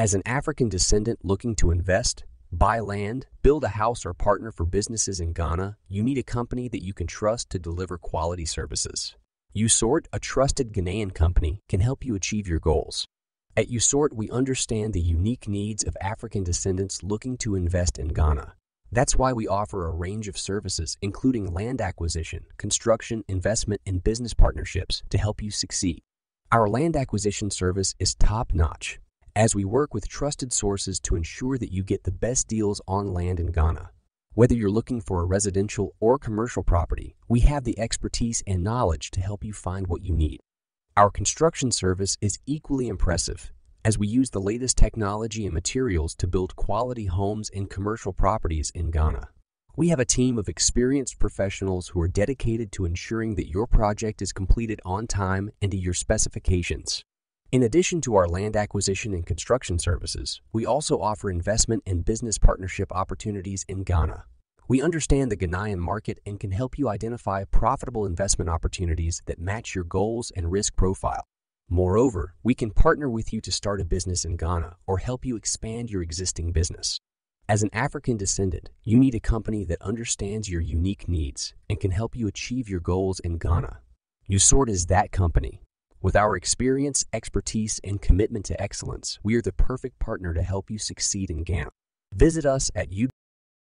As an African descendant looking to invest, buy land, build a house, or partner for businesses in Ghana, you need a company that you can trust to deliver quality services. YouSort, a trusted Ghanaian company, can help you achieve your goals. At YouSort, we understand the unique needs of African descendants looking to invest in Ghana. That's why we offer a range of services, including land acquisition, construction, investment, and business partnerships to help you succeed. Our land acquisition service is top notch, as we work with trusted sources to ensure that you get the best deals on land in Ghana. Whether you're looking for a residential or commercial property, we have the expertise and knowledge to help you find what you need. Our construction service is equally impressive as we use the latest technology and materials to build quality homes and commercial properties in Ghana. We have a team of experienced professionals who are dedicated to ensuring that your project is completed on time and to your specifications. In addition to our land acquisition and construction services, we also offer investment and business partnership opportunities in Ghana. We understand the Ghanaian market and can help you identify profitable investment opportunities that match your goals and risk profile. Moreover, we can partner with you to start a business in Ghana or help you expand your existing business. As an African descendant, you need a company that understands your unique needs and can help you achieve your goals in Ghana. YouSort is that company. With our experience, expertise, and commitment to excellence, we are the perfect partner to help you succeed in GAMP. Visit us at